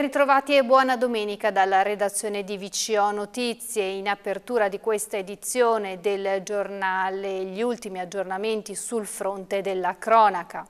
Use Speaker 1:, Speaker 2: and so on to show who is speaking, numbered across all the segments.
Speaker 1: Ben ritrovati e buona domenica dalla redazione di VCO Notizie. In apertura di questa edizione del giornale gli ultimi aggiornamenti sul fronte della cronaca.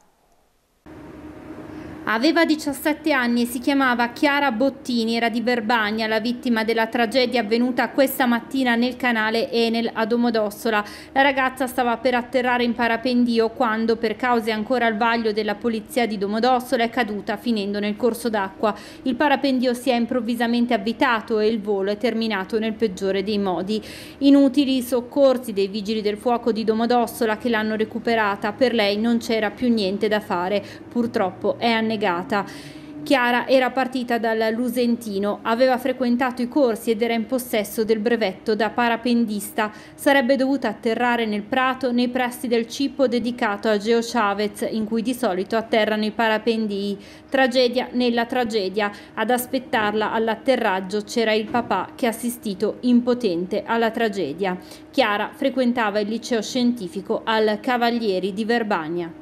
Speaker 2: Aveva 17 anni e si chiamava Chiara Bottini, era di Verbagna, la vittima della tragedia avvenuta questa mattina nel canale Enel a Domodossola. La ragazza stava per atterrare in parapendio quando, per cause ancora al vaglio della polizia di Domodossola, è caduta finendo nel corso d'acqua. Il parapendio si è improvvisamente avvitato e il volo è terminato nel peggiore dei modi. Inutili i soccorsi dei vigili del fuoco di Domodossola che l'hanno recuperata, per lei non c'era più niente da fare. Purtroppo è annegata annegata. Chiara era partita dal Lusentino, aveva frequentato i corsi ed era in possesso del brevetto da parapendista. Sarebbe dovuta atterrare nel prato nei pressi del cippo dedicato a Geo Chavez, in cui di solito atterrano i parapendii. Tragedia nella tragedia. Ad aspettarla all'atterraggio c'era il papà che ha assistito impotente alla tragedia. Chiara frequentava il liceo scientifico al Cavalieri di Verbagna.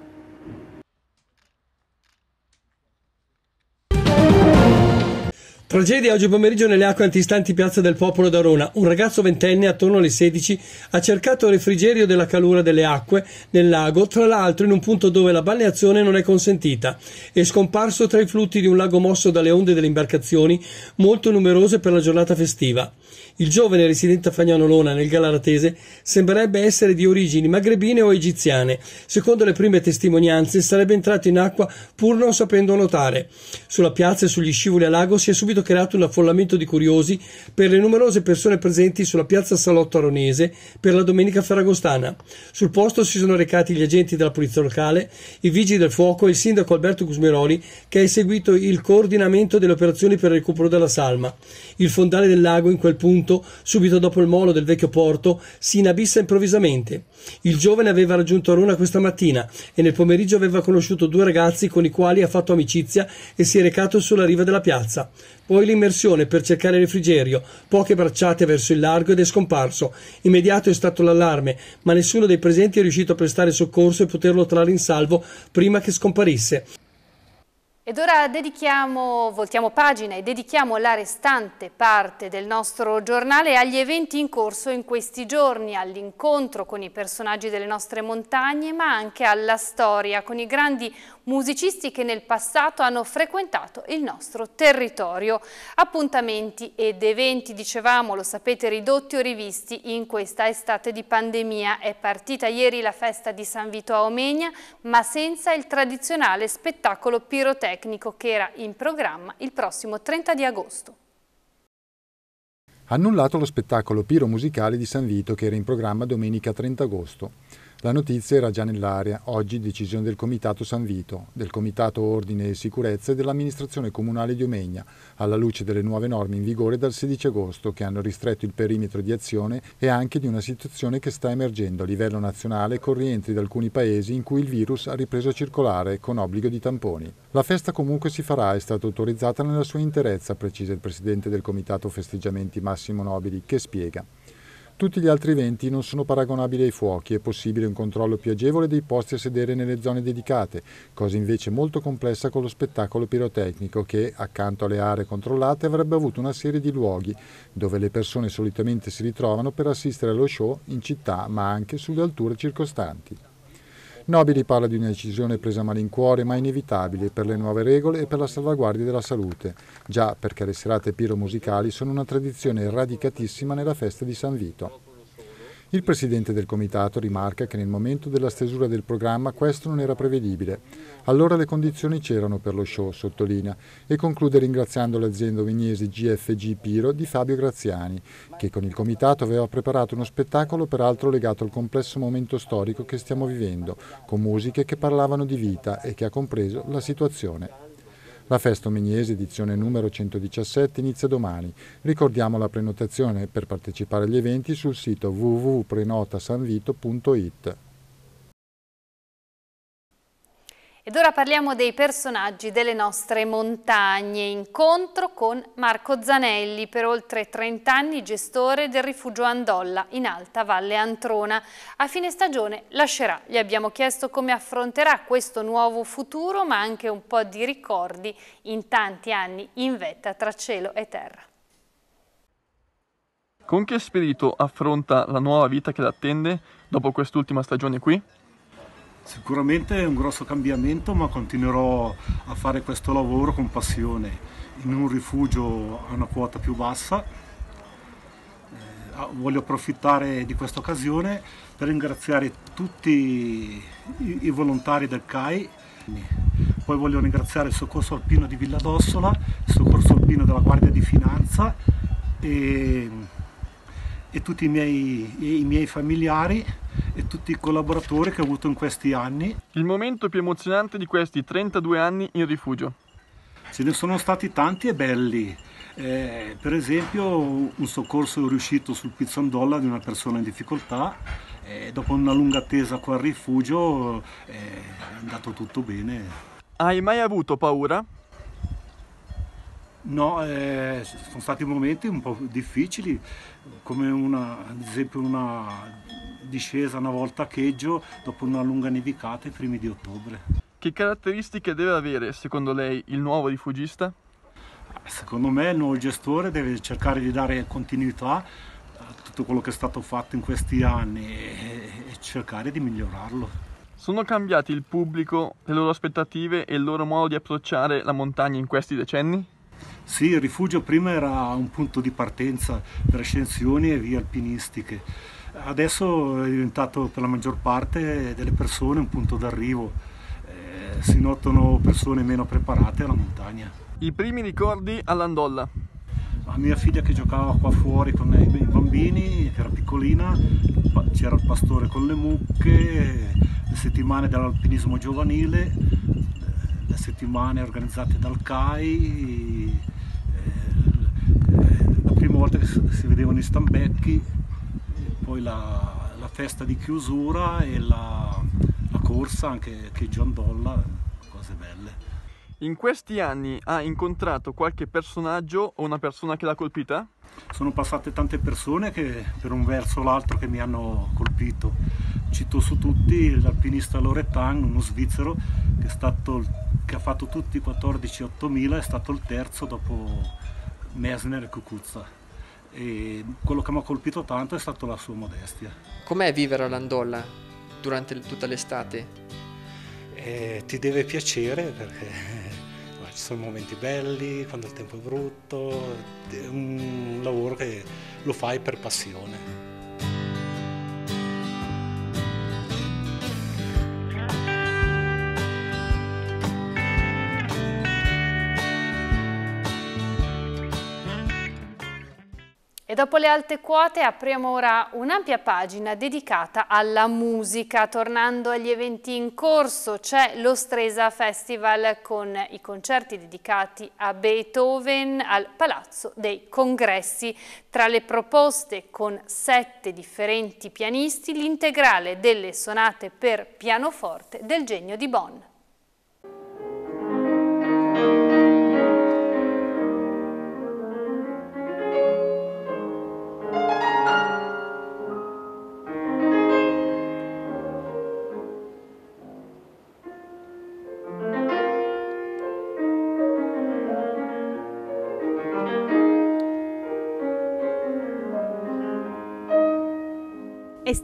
Speaker 3: Tragedia oggi pomeriggio nelle acque antistanti Piazza del Popolo da Rona. Un ragazzo ventenne attorno alle 16 ha cercato refrigerio della calura delle acque nel lago, tra l'altro in un punto dove la balneazione non è consentita. È scomparso tra i flutti di un lago mosso dalle onde delle imbarcazioni molto numerose per la giornata festiva. Il giovane residente a Fagnanolona nel Galaratese sembrerebbe essere di origini magrebine o egiziane. Secondo le prime testimonianze sarebbe entrato in acqua pur non sapendo nuotare. Sulla piazza e sugli scivoli a lago si è subito creato un affollamento di curiosi per le numerose persone presenti sulla piazza Salotto Aronese per la domenica ferragostana. Sul posto si sono recati gli agenti della polizia locale, i vigili del fuoco e il sindaco Alberto Gusmeroli che ha eseguito il coordinamento delle operazioni per il recupero della salma. Il fondale del lago in quel punto punto, subito dopo il molo del vecchio porto, si inabissa improvvisamente. Il giovane aveva raggiunto Arona questa mattina e nel pomeriggio aveva conosciuto due ragazzi con i quali ha fatto amicizia e si è recato sulla riva della piazza. Poi l'immersione per cercare refrigerio, poche bracciate verso il largo ed è scomparso. Immediato è stato l'allarme, ma nessuno dei presenti è riuscito a prestare soccorso e poterlo trarre in salvo prima che scomparisse.
Speaker 1: Ed ora dedichiamo, voltiamo pagina e dedichiamo la restante parte del nostro giornale agli eventi in corso in questi giorni, all'incontro con i personaggi delle nostre montagne, ma anche alla storia, con i grandi musicisti che nel passato hanno frequentato il nostro territorio. Appuntamenti ed eventi, dicevamo, lo sapete, ridotti o rivisti in questa estate di pandemia. È partita ieri la festa di San Vito a Omegna, ma senza il tradizionale spettacolo pirotecnico che era in programma il prossimo 30 di agosto.
Speaker 4: Annullato lo spettacolo piro musicale di San Vito che era in programma domenica 30 agosto. La notizia era già nell'aria, oggi decisione del Comitato San Vito, del Comitato Ordine e Sicurezza e dell'amministrazione comunale di Omegna, alla luce delle nuove norme in vigore dal 16 agosto che hanno ristretto il perimetro di azione e anche di una situazione che sta emergendo a livello nazionale con rientri da alcuni paesi in cui il virus ha ripreso a circolare con obbligo di tamponi. La festa comunque si farà, è stata autorizzata nella sua interezza, precisa il presidente del Comitato Festeggiamenti Massimo Nobili, che spiega. Tutti gli altri eventi non sono paragonabili ai fuochi, è possibile un controllo più agevole dei posti a sedere nelle zone dedicate, cosa invece molto complessa con lo spettacolo pirotecnico che, accanto alle aree controllate, avrebbe avuto una serie di luoghi dove le persone solitamente si ritrovano per assistere allo show in città ma anche sulle alture circostanti. Nobili parla di una decisione presa a malincuore ma inevitabile per le nuove regole e per la salvaguardia della salute, già perché le serate piromusicali sono una tradizione radicatissima nella festa di San Vito. Il presidente del comitato rimarca che nel momento della stesura del programma questo non era prevedibile. Allora le condizioni c'erano per lo show, sottolinea, e conclude ringraziando l'azienda ovignese GFG Piro di Fabio Graziani, che con il comitato aveva preparato uno spettacolo peraltro legato al complesso momento storico che stiamo vivendo, con musiche che parlavano di vita e che ha compreso la situazione. La festa omignese, edizione numero 117, inizia domani. Ricordiamo la prenotazione per partecipare agli eventi sul sito www.prenotasanvito.it.
Speaker 1: Ed ora parliamo dei personaggi delle nostre montagne. Incontro con Marco Zanelli, per oltre 30 anni gestore del rifugio Andolla in Alta Valle Antrona. A fine stagione lascerà. Gli abbiamo chiesto come affronterà questo nuovo futuro, ma anche un po' di ricordi in tanti anni in vetta tra cielo e terra.
Speaker 5: Con che spirito affronta la nuova vita che l'attende dopo quest'ultima stagione qui?
Speaker 6: Sicuramente è un grosso cambiamento, ma continuerò a fare questo lavoro con passione, in un rifugio a una quota più bassa. Eh, voglio approfittare di questa occasione per ringraziare tutti i, i volontari del CAI, poi voglio ringraziare il Soccorso Alpino di Villa d'Ossola, il Soccorso Alpino della Guardia di Finanza e, e tutti i miei, i miei familiari e tutti i collaboratori che ho avuto in questi anni.
Speaker 5: Il momento più emozionante di questi 32 anni in rifugio?
Speaker 6: Ce ne sono stati tanti e belli. Eh, per esempio un soccorso riuscito sul pizzandolla di una persona in difficoltà e dopo una lunga attesa qua al rifugio eh, è andato tutto bene.
Speaker 5: Hai mai avuto paura?
Speaker 6: No, eh, sono stati momenti un po' difficili, come una, ad esempio una discesa una volta a Cheggio dopo una lunga nevicata ai primi di ottobre.
Speaker 5: Che caratteristiche deve avere, secondo lei, il nuovo rifugista?
Speaker 6: Secondo me il nuovo gestore deve cercare di dare continuità a tutto quello che è stato fatto in questi anni e, e cercare di migliorarlo.
Speaker 5: Sono cambiati il pubblico, le loro aspettative e il loro modo di approcciare la montagna in questi decenni?
Speaker 6: Sì, il rifugio prima era un punto di partenza per ascensioni e vie alpinistiche. Adesso è diventato per la maggior parte delle persone un punto d'arrivo. Eh, si notano persone meno preparate alla montagna.
Speaker 5: I primi ricordi all'Andolla?
Speaker 6: La mia figlia che giocava qua fuori con i bambini, che era piccolina, c'era il pastore con le mucche, le settimane dell'alpinismo giovanile, le settimane organizzate dal CAI, eh, la prima volta che si vedevano i stambecchi, poi la, la festa di chiusura e la, la corsa anche che John Dolla, cose belle.
Speaker 5: In questi anni ha incontrato qualche personaggio o una persona che l'ha colpita?
Speaker 6: Sono passate tante persone che per un verso o l'altro che mi hanno colpito. Cito su tutti l'alpinista Loretan, uno svizzero che, stato, che ha fatto tutti i 14 8000, è stato il terzo dopo Mesner e Cucuzza. E quello che mi ha colpito tanto è stata la sua modestia.
Speaker 7: Com'è vivere all'Andolla durante tutta l'estate?
Speaker 6: Eh, ti deve piacere perché ci sono momenti belli, quando il tempo è brutto, è un lavoro che lo fai per passione.
Speaker 1: Dopo le alte quote apriamo ora un'ampia pagina dedicata alla musica. Tornando agli eventi in corso c'è lo Stresa Festival con i concerti dedicati a Beethoven al Palazzo dei Congressi. Tra le proposte con sette differenti pianisti l'integrale delle sonate per pianoforte del genio di Bonn.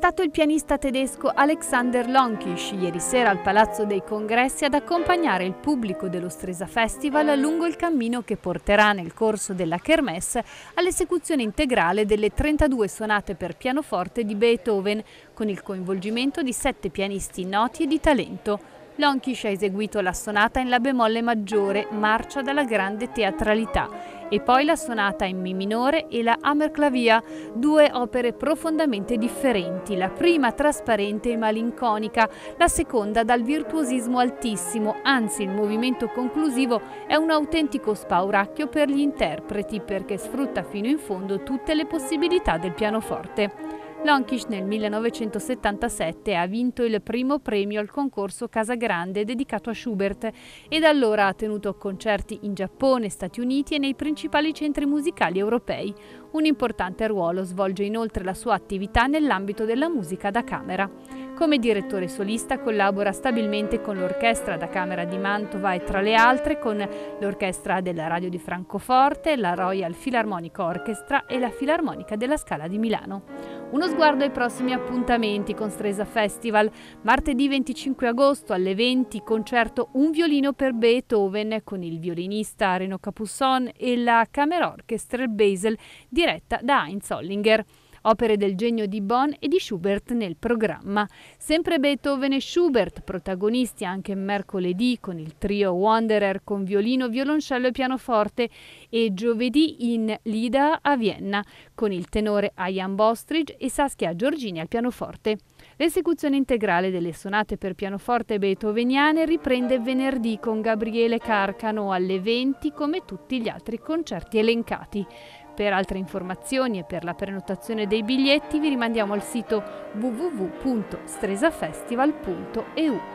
Speaker 1: Stato il pianista tedesco Alexander Lonkisch ieri sera al Palazzo dei Congressi ad accompagnare il pubblico dello Stresa Festival lungo il cammino che porterà nel corso della Kermesse all'esecuzione integrale delle 32 sonate per pianoforte di Beethoven, con il coinvolgimento di sette pianisti noti e di talento. Lonkish ha eseguito la sonata in La bemolle maggiore, marcia dalla grande teatralità, e poi la sonata in Mi minore e la Hammerklavia, due opere profondamente differenti, la prima trasparente e malinconica, la seconda dal virtuosismo altissimo, anzi il movimento conclusivo è un autentico spauracchio per gli interpreti perché sfrutta fino in fondo tutte le possibilità del pianoforte. Lonkish nel 1977 ha vinto il primo premio al concorso Casa Grande dedicato a Schubert e da allora ha tenuto concerti in Giappone, Stati Uniti e nei principali centri musicali europei. Un importante ruolo svolge inoltre la sua attività nell'ambito della musica da camera. Come direttore solista collabora stabilmente con l'Orchestra da Camera di Mantova e tra le altre con l'Orchestra della Radio di Francoforte, la Royal Philharmonic Orchestra e la Filarmonica della Scala di Milano. Uno sguardo ai prossimi appuntamenti con Stresa Festival. Martedì 25 agosto alle 20 concerto Un violino per Beethoven con il violinista Reno Capusson e la Camera Orchestra Basel diretta da Heinz Hollinger opere del genio di Bonn e di Schubert nel programma. Sempre Beethoven e Schubert, protagonisti anche mercoledì con il trio Wanderer con violino, violoncello e pianoforte e giovedì in Lida a Vienna con il tenore Ian Bostridge e Saskia Giorgini al pianoforte. L'esecuzione integrale delle sonate per pianoforte beethoveniane riprende venerdì con Gabriele Carcano alle 20 come tutti gli altri concerti elencati. Per altre informazioni e per la prenotazione dei biglietti vi rimandiamo al sito www.stresafestival.eu.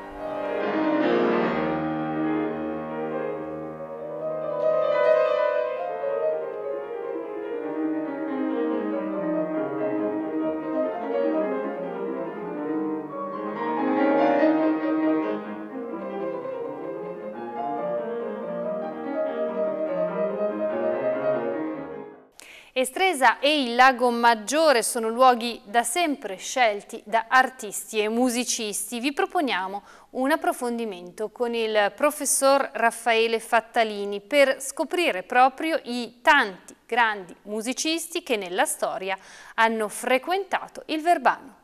Speaker 1: Estresa e il Lago Maggiore sono luoghi da sempre scelti da artisti e musicisti. Vi proponiamo un approfondimento con il professor Raffaele Fattalini per scoprire proprio i tanti grandi musicisti che nella storia hanno frequentato il Verbano.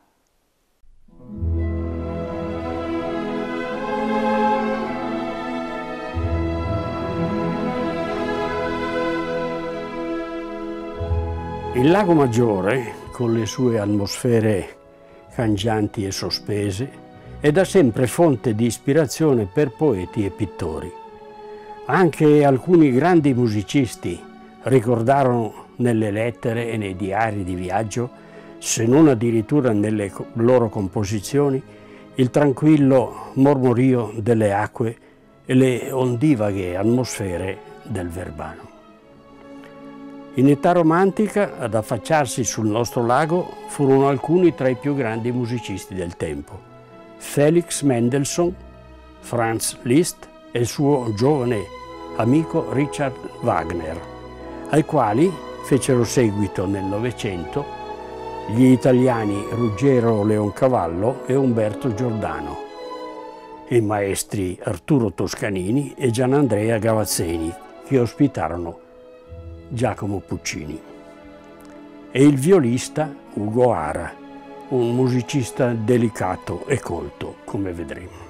Speaker 8: Il lago Maggiore, con le sue atmosfere cangianti e sospese, è da sempre fonte di ispirazione per poeti e pittori. Anche alcuni grandi musicisti ricordarono nelle lettere e nei diari di viaggio, se non addirittura nelle loro composizioni, il tranquillo mormorio delle acque e le ondivaghe atmosfere del Verbano. In età romantica, ad affacciarsi sul nostro lago furono alcuni tra i più grandi musicisti del tempo. Felix Mendelssohn, Franz Liszt e il suo giovane amico Richard Wagner, ai quali fecero seguito nel Novecento gli italiani Ruggero Leoncavallo e Umberto Giordano, e i maestri Arturo Toscanini e Gianandrea Gavazzeni, che ospitarono Giacomo Puccini. E il violista Ugo Ara, un musicista delicato e colto, come vedremo.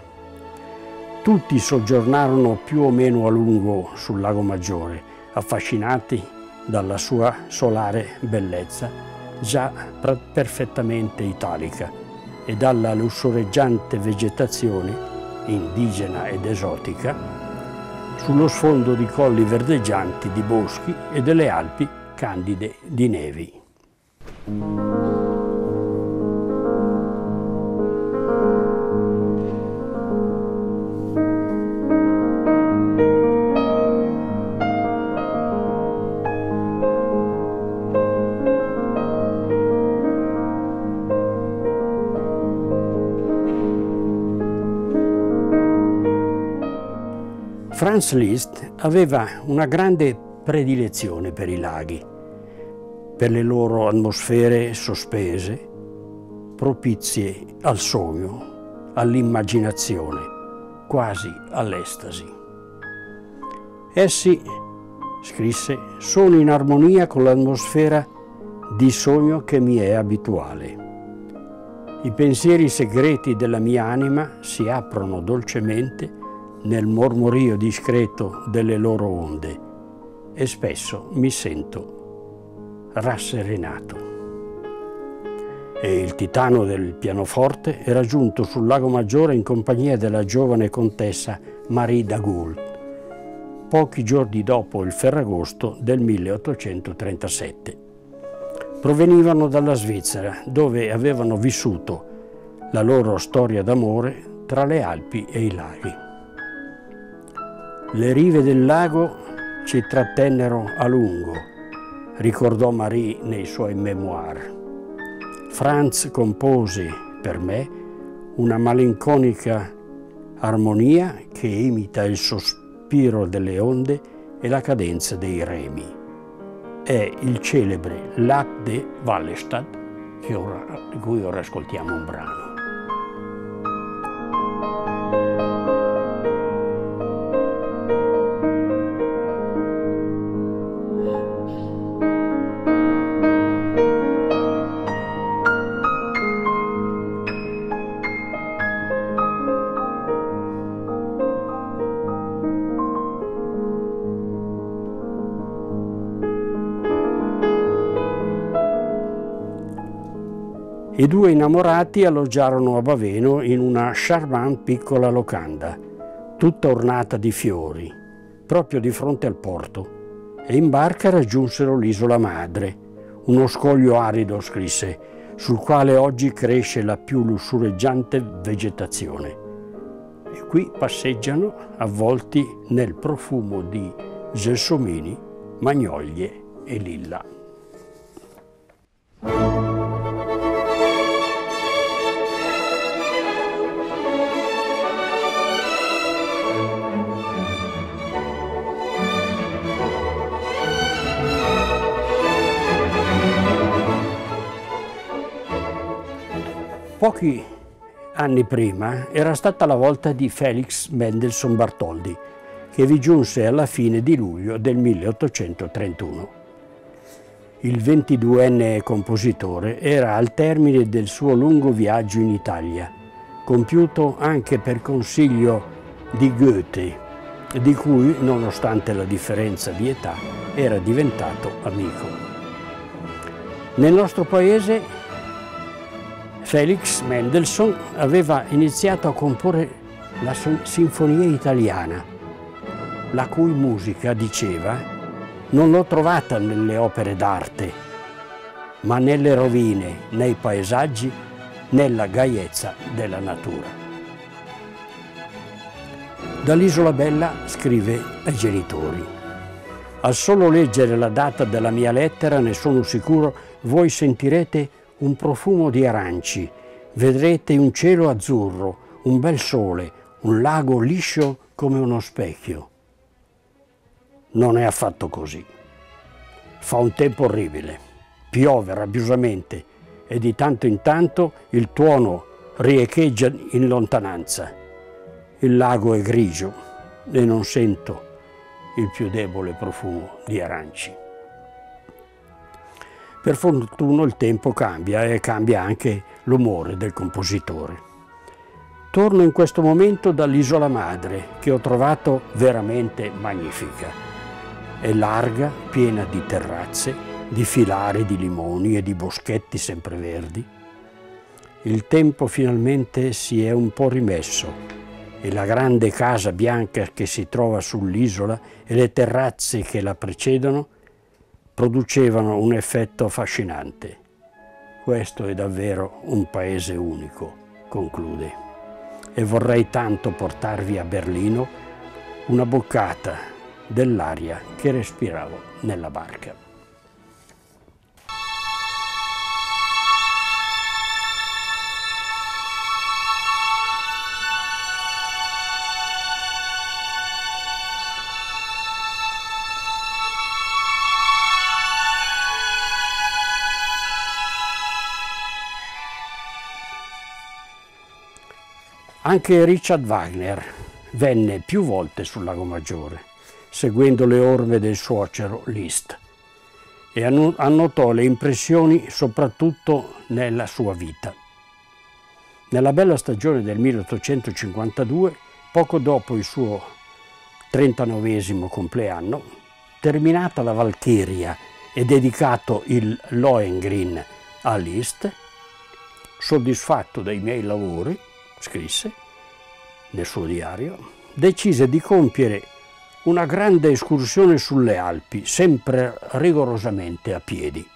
Speaker 8: Tutti soggiornarono più o meno a lungo sul Lago Maggiore, affascinati dalla sua solare bellezza, già perfettamente italica, e dalla lussureggiante vegetazione indigena ed esotica sullo sfondo di colli verdeggianti di boschi e delle Alpi candide di nevi. Franz Liszt aveva una grande predilezione per i laghi, per le loro atmosfere sospese, propizie al sogno, all'immaginazione, quasi all'estasi. Essi, scrisse, sono in armonia con l'atmosfera di sogno che mi è abituale. I pensieri segreti della mia anima si aprono dolcemente nel mormorio discreto delle loro onde e spesso mi sento rasserenato. E il titano del pianoforte era giunto sul lago Maggiore in compagnia della giovane contessa Marie Dagoult, pochi giorni dopo il Ferragosto del 1837. provenivano dalla Svizzera, dove avevano vissuto la loro storia d'amore tra le Alpi e i laghi. Le rive del lago ci trattennero a lungo, ricordò Marie nei suoi memoir. Franz compose per me una malinconica armonia che imita il sospiro delle onde e la cadenza dei remi. È il celebre Lac de Wallestadt, di cui ora ascoltiamo un brano. I due innamorati alloggiarono a Baveno in una charmante piccola locanda, tutta ornata di fiori, proprio di fronte al porto, e in barca raggiunsero l'isola madre, uno scoglio arido, scrisse, sul quale oggi cresce la più lussureggiante vegetazione. E qui passeggiano avvolti nel profumo di gelsomini, magnolie e lilla. Pochi anni prima era stata la volta di Felix Mendelssohn Bartholdi, che vi giunse alla fine di luglio del 1831. Il 22enne compositore era al termine del suo lungo viaggio in Italia, compiuto anche per consiglio di Goethe, di cui, nonostante la differenza di età, era diventato amico. Nel nostro paese Felix Mendelssohn aveva iniziato a comporre la Sinfonia italiana, la cui musica, diceva, non l'ho trovata nelle opere d'arte, ma nelle rovine, nei paesaggi, nella gaiezza della natura. Dall'Isola Bella scrive ai genitori. Al solo leggere la data della mia lettera, ne sono sicuro, voi sentirete un profumo di aranci, vedrete un cielo azzurro, un bel sole, un lago liscio come uno specchio. Non è affatto così. Fa un tempo orribile, piove rabbiosamente e di tanto in tanto il tuono riecheggia in lontananza. Il lago è grigio e non sento il più debole profumo di aranci. Per fortuna il tempo cambia e cambia anche l'umore del compositore. Torno in questo momento dall'isola madre che ho trovato veramente magnifica. È larga, piena di terrazze, di filare di limoni e di boschetti sempreverdi. Il tempo finalmente si è un po' rimesso e la grande casa bianca che si trova sull'isola e le terrazze che la precedono producevano un effetto affascinante. Questo è davvero un paese unico, conclude. E vorrei tanto portarvi a Berlino una boccata dell'aria che respiravo nella barca. Anche Richard Wagner venne più volte sul Lago Maggiore, seguendo le orme del suocero Liszt, e annotò le impressioni soprattutto nella sua vita. Nella bella stagione del 1852, poco dopo il suo 39 compleanno, terminata la Valchiria e dedicato il Lohengrin a Liszt, soddisfatto dei miei lavori, scrisse nel suo diario, decise di compiere una grande escursione sulle Alpi, sempre rigorosamente a piedi.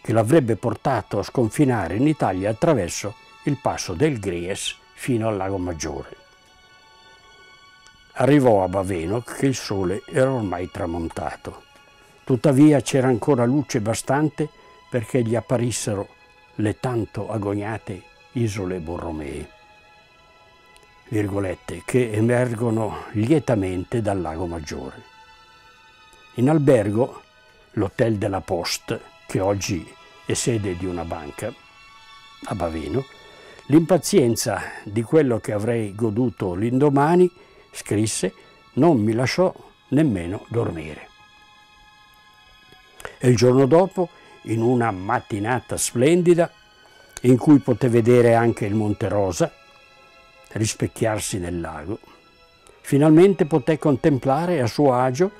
Speaker 8: che l'avrebbe portato a sconfinare in Italia attraverso il passo del Gries fino al Lago Maggiore. Arrivò a Baveno che il sole era ormai tramontato. Tuttavia c'era ancora luce bastante perché gli apparissero le tanto agognate isole Borromee, virgolette, che emergono lietamente dal lago Maggiore. In albergo, l'Hotel della Poste, che oggi è sede di una banca, a Baveno, l'impazienza di quello che avrei goduto l'indomani, scrisse, non mi lasciò nemmeno dormire. E il giorno dopo, in una mattinata splendida, in cui poté vedere anche il Monte Rosa rispecchiarsi nel lago, finalmente poté contemplare a suo agio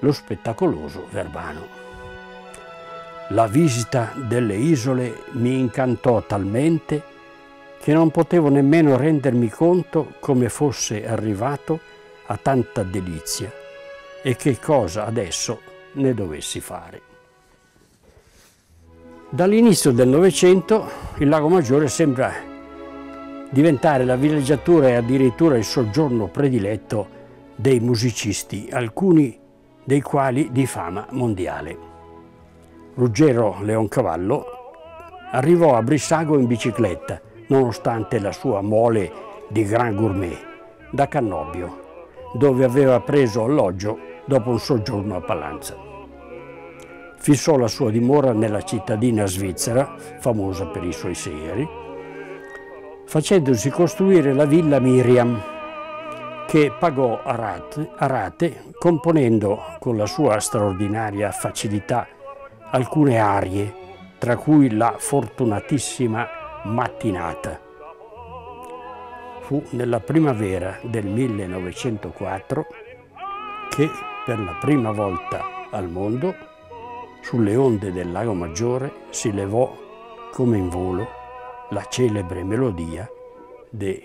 Speaker 8: lo spettacoloso Verbano. La visita delle isole mi incantò talmente che non potevo nemmeno rendermi conto come fosse arrivato a tanta delizia e che cosa adesso ne dovessi fare. Dall'inizio del Novecento il Lago Maggiore sembra diventare la villeggiatura e addirittura il soggiorno prediletto dei musicisti, alcuni dei quali di fama mondiale. Ruggero Leoncavallo arrivò a Brissago in bicicletta, nonostante la sua mole di gran gourmet, da Cannobio, dove aveva preso alloggio dopo un soggiorno a Pallanza fissò la sua dimora nella cittadina svizzera, famosa per i suoi sieri, facendosi costruire la villa Miriam, che pagò a rate, componendo con la sua straordinaria facilità alcune arie, tra cui la fortunatissima mattinata. Fu nella primavera del 1904 che per la prima volta al mondo sulle onde del lago Maggiore si levò come in volo la celebre melodia de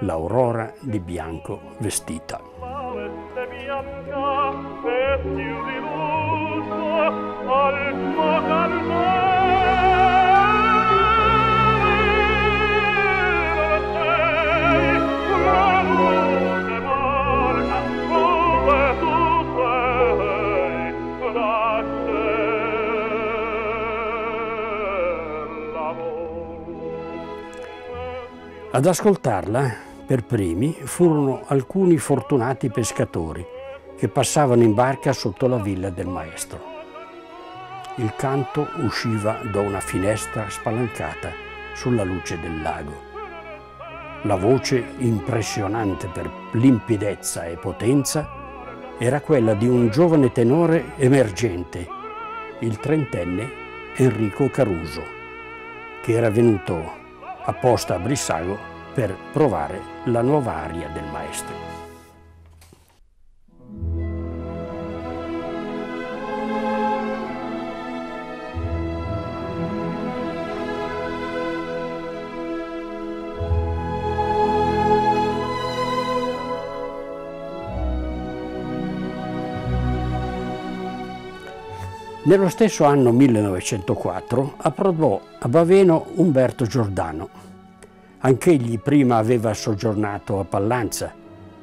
Speaker 8: L'Aurora di bianco vestita. Ad ascoltarla, per primi, furono alcuni fortunati pescatori che passavano in barca sotto la villa del maestro. Il canto usciva da una finestra spalancata sulla luce del lago. La voce, impressionante per limpidezza e potenza, era quella di un giovane tenore emergente, il trentenne Enrico Caruso, che era venuto apposta a Brissago per provare la nuova aria del maestro. Nello stesso anno 1904 approdò a Baveno Umberto Giordano. Anch'egli prima aveva soggiornato a Pallanza,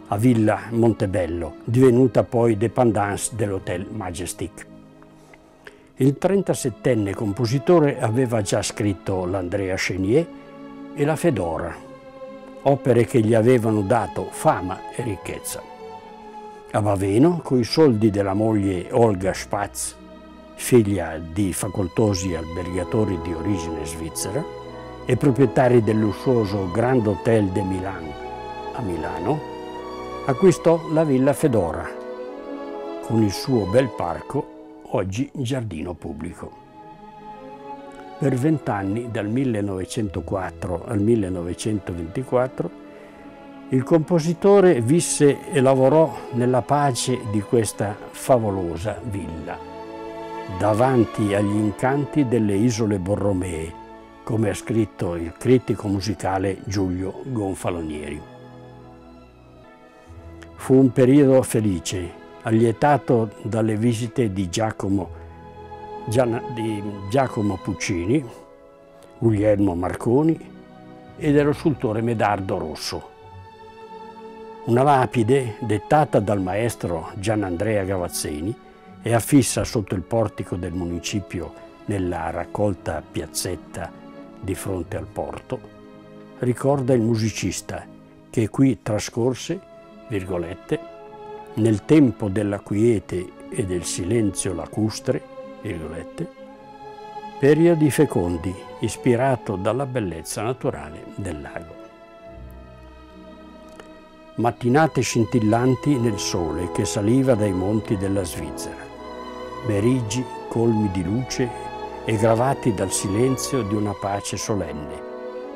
Speaker 8: a Villa Montebello, divenuta poi dépendance dell'Hotel Majestic. Il 37enne compositore aveva già scritto l'Andrea Chenier e la Fedora, opere che gli avevano dato fama e ricchezza. A Baveno, coi soldi della moglie Olga Spatz, figlia di facoltosi albergatori di origine svizzera e proprietari del lussuoso Grand Hotel de Milan a Milano, acquistò la Villa Fedora con il suo bel parco, oggi giardino pubblico. Per vent'anni, dal 1904 al 1924, il compositore visse e lavorò nella pace di questa favolosa villa davanti agli incanti delle isole Borromee, come ha scritto il critico musicale Giulio Gonfalonieri. Fu un periodo felice, allietato dalle visite di Giacomo di Giacomo Puccini, Guglielmo Marconi e dello scultore Medardo Rosso. Una lapide dettata dal maestro Gianandrea Gavazzeni è affissa sotto il portico del municipio nella raccolta piazzetta di fronte al porto. Ricorda il musicista che qui trascorse, virgolette, nel tempo della quiete e del silenzio lacustre, virgolette, periodi fecondi, ispirato dalla bellezza naturale del lago. Mattinate scintillanti nel sole che saliva dai monti della Svizzera, berigi colmi di luce e gravati dal silenzio di una pace solenne,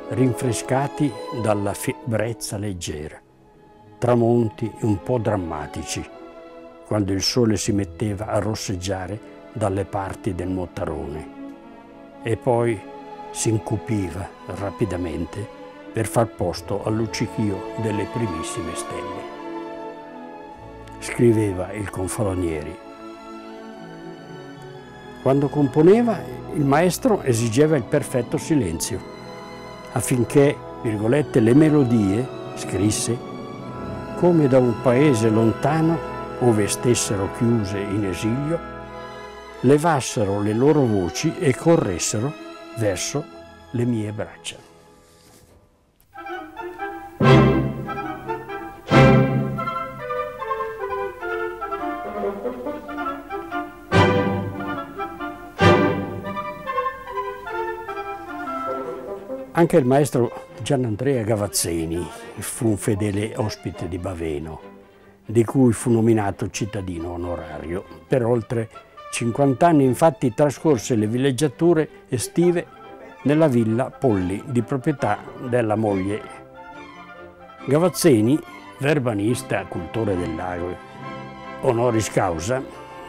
Speaker 8: rinfrescati dalla febbrezza leggera, tramonti un po' drammatici, quando il sole si metteva a rosseggiare dalle parti del Mottarone e poi si incupiva rapidamente per far posto al luccichio delle primissime stelle. Scriveva il confalonieri. Quando componeva, il maestro esigeva il perfetto silenzio, affinché, virgolette, le melodie, scrisse, come da un paese lontano ove stessero chiuse in esilio, levassero le loro voci e corressero verso le mie braccia. Anche il maestro Gianandrea Gavazzeni fu un fedele ospite di Baveno di cui fu nominato cittadino onorario. Per oltre 50 anni infatti trascorse le villeggiature estive nella villa Polli di proprietà della moglie. Gavazzeni, verbanista, cultore del lago, honoris causa,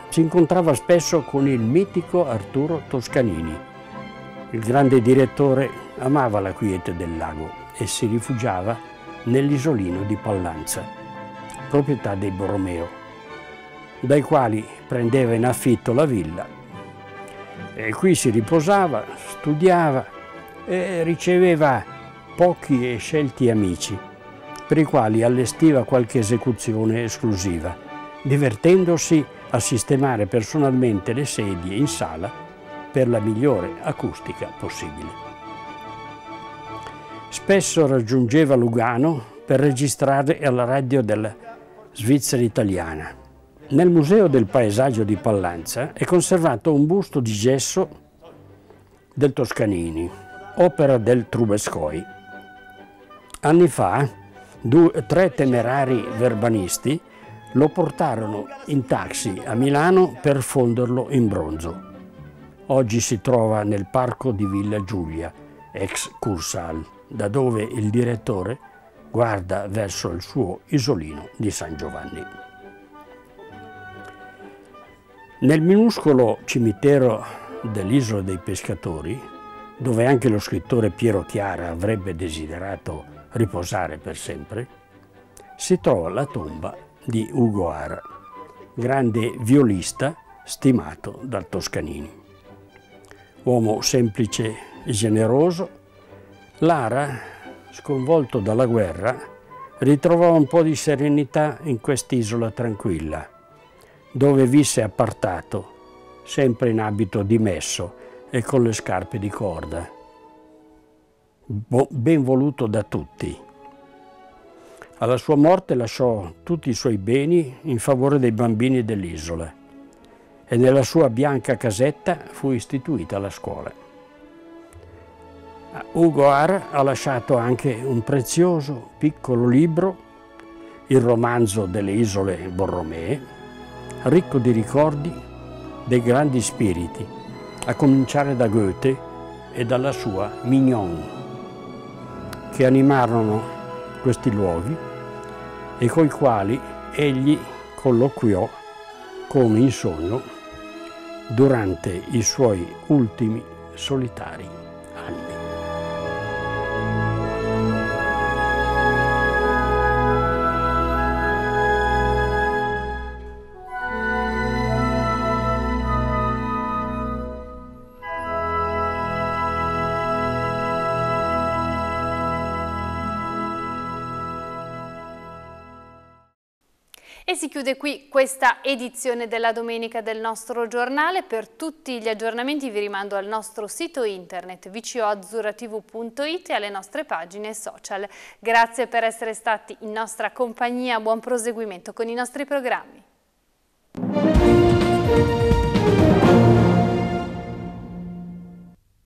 Speaker 8: si incontrava spesso con il mitico Arturo Toscanini. Il grande direttore amava la quiete del lago e si rifugiava nell'isolino di Pallanza proprietà dei Borromeo, dai quali prendeva in affitto la villa. E qui si riposava, studiava e riceveva pochi e scelti amici, per i quali allestiva qualche esecuzione esclusiva, divertendosi a sistemare personalmente le sedie in sala per la migliore acustica possibile. Spesso raggiungeva Lugano per registrare alla radio del Svizzera italiana. Nel Museo del Paesaggio di Pallanza è conservato un busto di gesso del Toscanini, opera del Trubescoi. Anni fa, due, tre temerari verbanisti lo portarono in taxi a Milano per fonderlo in bronzo. Oggi si trova nel parco di Villa Giulia, ex Cursal, da dove il direttore guarda verso il suo isolino di San Giovanni. Nel minuscolo cimitero dell'isola dei pescatori, dove anche lo scrittore Piero Chiara avrebbe desiderato riposare per sempre, si trova la tomba di Ugo Ara, grande violista stimato dal Toscanini. Uomo semplice e generoso, Lara sconvolto dalla guerra, ritrovò un po' di serenità in quest'isola tranquilla, dove visse appartato, sempre in abito dimesso e con le scarpe di corda. Ben voluto da tutti. Alla sua morte lasciò tutti i suoi beni in favore dei bambini dell'isola e nella sua bianca casetta fu istituita la scuola. Ugo Ar ha lasciato anche un prezioso piccolo libro, il romanzo delle isole Borromee, ricco di ricordi dei grandi spiriti, a cominciare da Goethe e dalla sua Mignon, che animarono questi luoghi e coi quali egli colloquiò come in sogno durante i suoi ultimi solitari
Speaker 1: chiude qui questa edizione della domenica del nostro giornale. Per tutti gli aggiornamenti vi rimando al nostro sito internet vcoazzurratv.it e alle nostre pagine social. Grazie per essere stati in nostra compagnia, buon proseguimento con i nostri programmi.